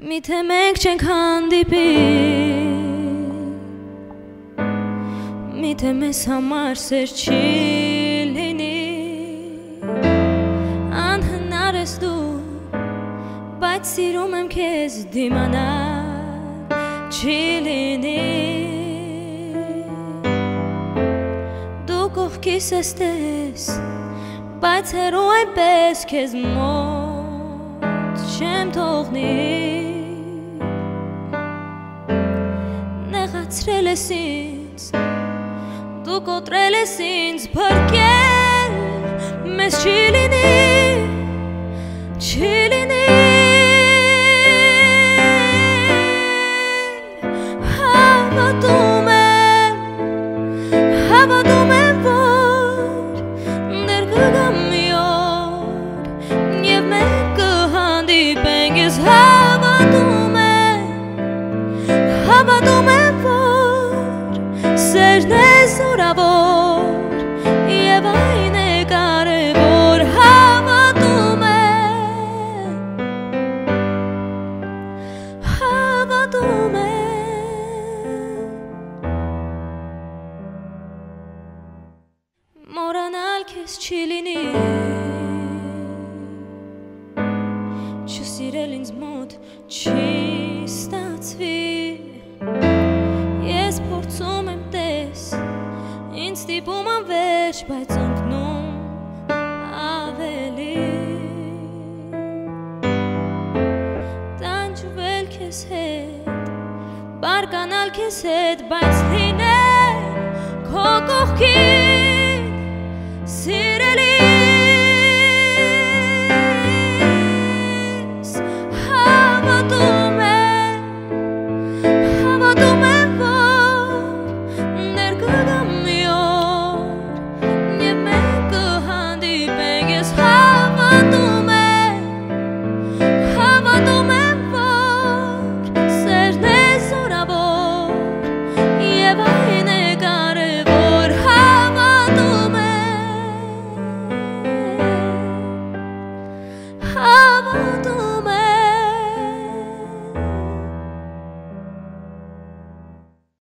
Միթե մենք չենք հանդիպի Միթե մեզ համար սեր չի լինի Անհնար ես դու Բայց սիրում եմ քեզ դիմանալ Չի լինի Դու կողքիս ես տես Բայց հերու այնպես քեզ մոտ Չեմ թողնի նեղացրել ես ինձ Դու կոտրել ես ինձ փրկել Մեզ չի լինի Չի լինի Հավատում եմ Հավատում եմ որ Ներ կգամ մի օր Եվ մենք կհանդիպենք ես հավատում եմ Հավատում քեզ չի լինի չսիրել ինձ մոտ չի ստացվի ստիպում անվերջ, բայց ընկնում ավելի Տանջվել քեզ հետ, բարկանալ քեզ հետ, բայց լինել